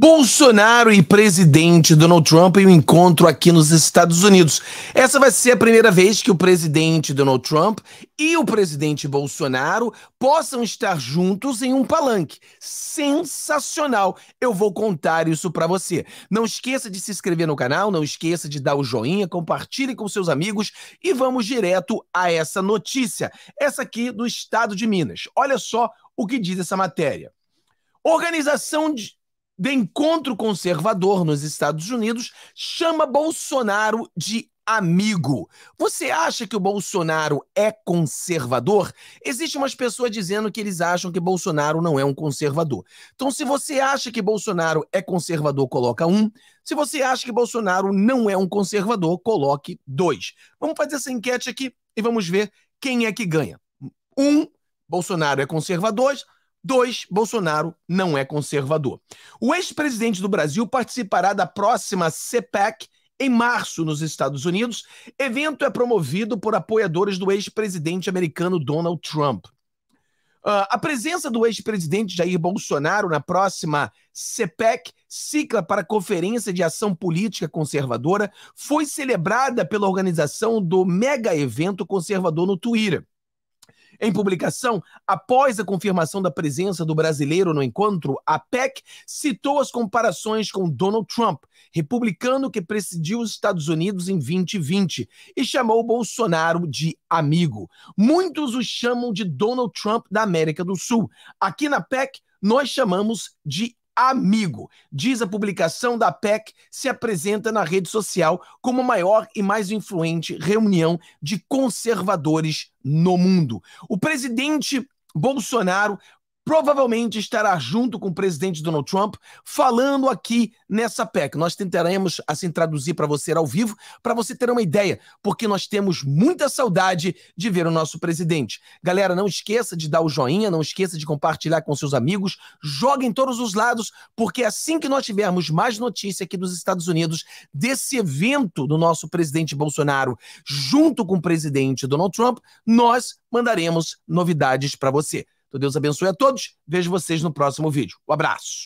Bolsonaro e presidente Donald Trump em um encontro aqui nos Estados Unidos. Essa vai ser a primeira vez que o presidente Donald Trump e o presidente Bolsonaro possam estar juntos em um palanque. Sensacional! Eu vou contar isso para você. Não esqueça de se inscrever no canal, não esqueça de dar o joinha, compartilhe com seus amigos e vamos direto a essa notícia. Essa aqui do estado de Minas. Olha só o que diz essa matéria. Organização de de encontro conservador nos Estados Unidos chama Bolsonaro de amigo. Você acha que o Bolsonaro é conservador? Existem umas pessoas dizendo que eles acham que Bolsonaro não é um conservador. Então, se você acha que Bolsonaro é conservador, coloca um. Se você acha que Bolsonaro não é um conservador, coloque dois. Vamos fazer essa enquete aqui e vamos ver quem é que ganha. Um, Bolsonaro é conservador. Dois, Bolsonaro não é conservador. O ex-presidente do Brasil participará da próxima CPEC em março nos Estados Unidos. Evento é promovido por apoiadores do ex-presidente americano Donald Trump. Uh, a presença do ex-presidente Jair Bolsonaro na próxima CPEC, cicla para Conferência de Ação Política Conservadora, foi celebrada pela organização do mega evento conservador no Twitter. Em publicação, após a confirmação da presença do brasileiro no encontro, a PEC citou as comparações com Donald Trump, republicano que presidiu os Estados Unidos em 2020, e chamou Bolsonaro de amigo. Muitos o chamam de Donald Trump da América do Sul. Aqui na PEC, nós chamamos de amigo. Diz a publicação da PEC se apresenta na rede social como a maior e mais influente reunião de conservadores no mundo. O presidente Bolsonaro provavelmente estará junto com o presidente Donald Trump falando aqui nessa PEC. Nós tentaremos assim traduzir para você ao vivo, para você ter uma ideia, porque nós temos muita saudade de ver o nosso presidente. Galera, não esqueça de dar o joinha, não esqueça de compartilhar com seus amigos, jogue em todos os lados, porque assim que nós tivermos mais notícia aqui dos Estados Unidos desse evento do nosso presidente Bolsonaro junto com o presidente Donald Trump, nós mandaremos novidades para você. Então Deus abençoe a todos. Vejo vocês no próximo vídeo. Um abraço.